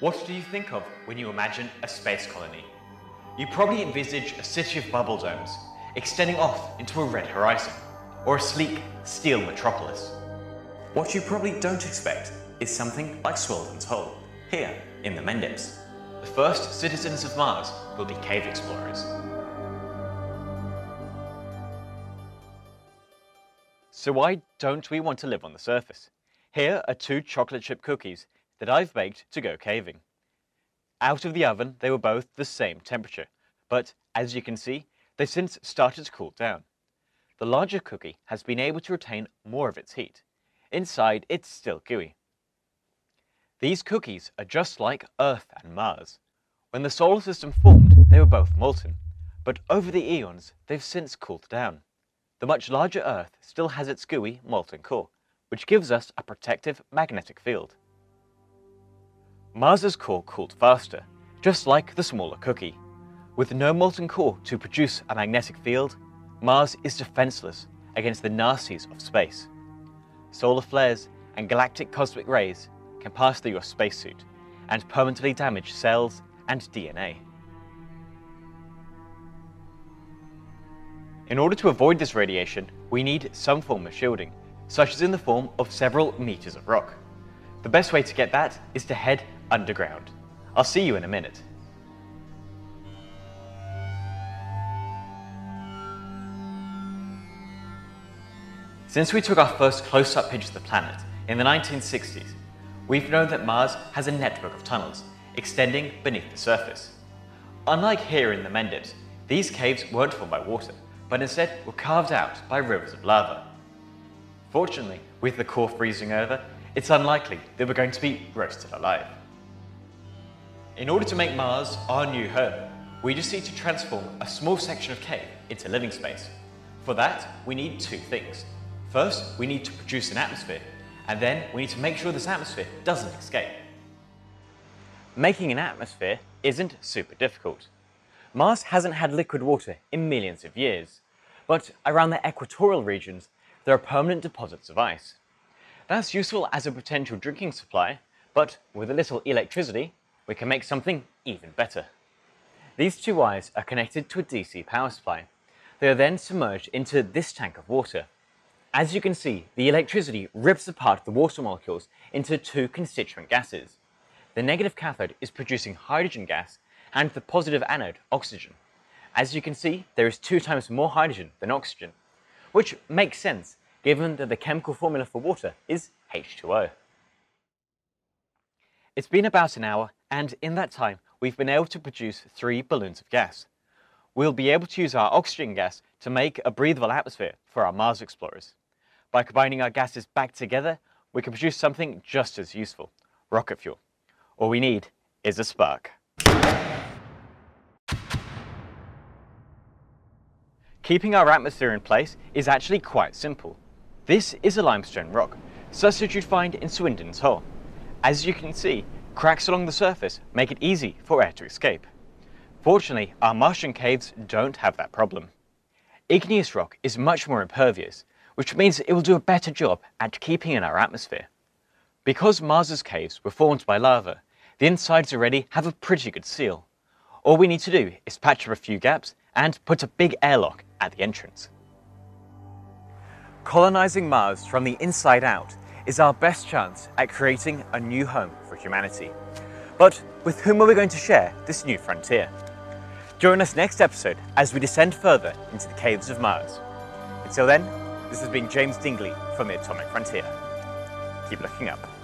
What do you think of when you imagine a space colony? You probably envisage a city of bubble domes, extending off into a red horizon, or a sleek steel metropolis. What you probably don't expect is something like Swildon's Hole, here in the Mendips. The first citizens of Mars will be cave explorers. So why don't we want to live on the surface? Here are two chocolate chip cookies that I've baked to go caving. Out of the oven, they were both the same temperature, but as you can see, they've since started to cool down. The larger cookie has been able to retain more of its heat. Inside, it's still gooey. These cookies are just like Earth and Mars. When the solar system formed, they were both molten, but over the eons, they've since cooled down. The much larger Earth still has its gooey, molten core, which gives us a protective magnetic field. Mars's core cooled faster, just like the smaller cookie. With no molten core to produce a magnetic field, Mars is defenseless against the nasties of space. Solar flares and galactic cosmic rays can pass through your spacesuit and permanently damage cells and DNA. In order to avoid this radiation, we need some form of shielding, such as in the form of several meters of rock. The best way to get that is to head underground. I'll see you in a minute. Since we took our first close-up picture of the planet in the 1960s, we've known that Mars has a network of tunnels extending beneath the surface. Unlike here in the Mendips, these caves weren't formed by water, but instead were carved out by rivers of lava. Fortunately, with the core freezing over, it's unlikely that we're going to be roasted alive. In order to make Mars our new home, we just need to transform a small section of cave into living space. For that, we need two things. First, we need to produce an atmosphere, and then we need to make sure this atmosphere doesn't escape. Making an atmosphere isn't super difficult. Mars hasn't had liquid water in millions of years, but around the equatorial regions, there are permanent deposits of ice. That's useful as a potential drinking supply, but with a little electricity, we can make something even better. These two wires are connected to a DC power supply. They are then submerged into this tank of water. As you can see, the electricity rips apart the water molecules into two constituent gases. The negative cathode is producing hydrogen gas and the positive anode, oxygen. As you can see, there is two times more hydrogen than oxygen, which makes sense given that the chemical formula for water is H2O. It's been about an hour, and in that time, we've been able to produce three balloons of gas. We'll be able to use our oxygen gas to make a breathable atmosphere for our Mars explorers. By combining our gases back together, we can produce something just as useful, rocket fuel. All we need is a spark. Keeping our atmosphere in place is actually quite simple. This is a limestone rock, such as you'd find in Swildon's Hole. As you can see, cracks along the surface make it easy for air to escape. Fortunately, our Martian caves don't have that problem. Igneous rock is much more impervious, which means it will do a better job at keeping in our atmosphere. Because Mars's caves were formed by lava, the insides already have a pretty good seal. All we need to do is patch up a few gaps and put a big airlock at the entrance. Colonizing Mars from the inside out is our best chance at creating a new home for humanity. But with whom are we going to share this new frontier? Join us next episode as we descend further into the caves of Mars. Until then, this has been James Dingley from the Atomic Frontier. Keep looking up.